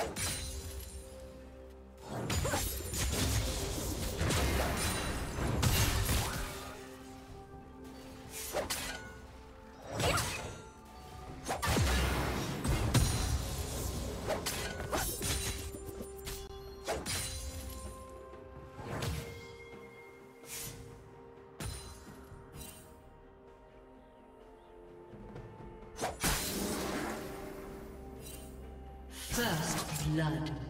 First blood.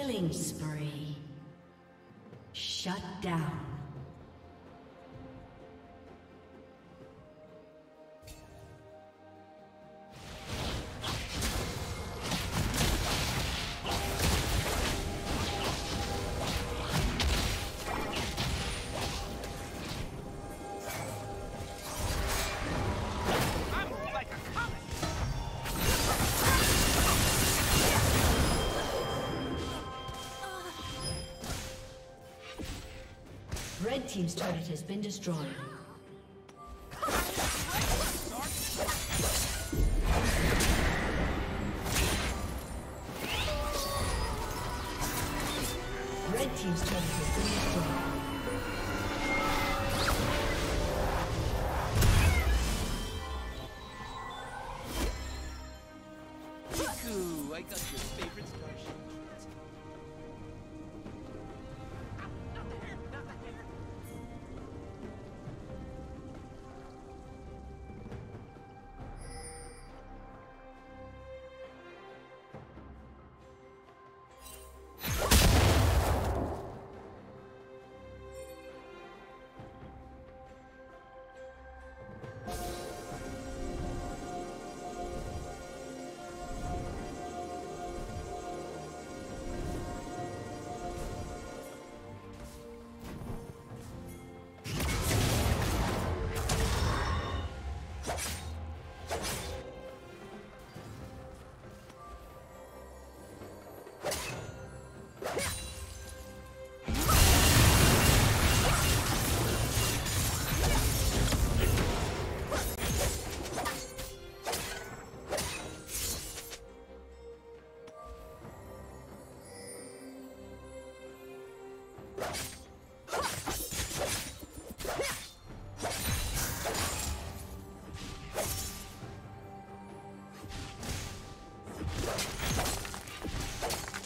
Killing spree. Team's turret has been destroyed. Red Team's has been destroyed. I got your favorite starship.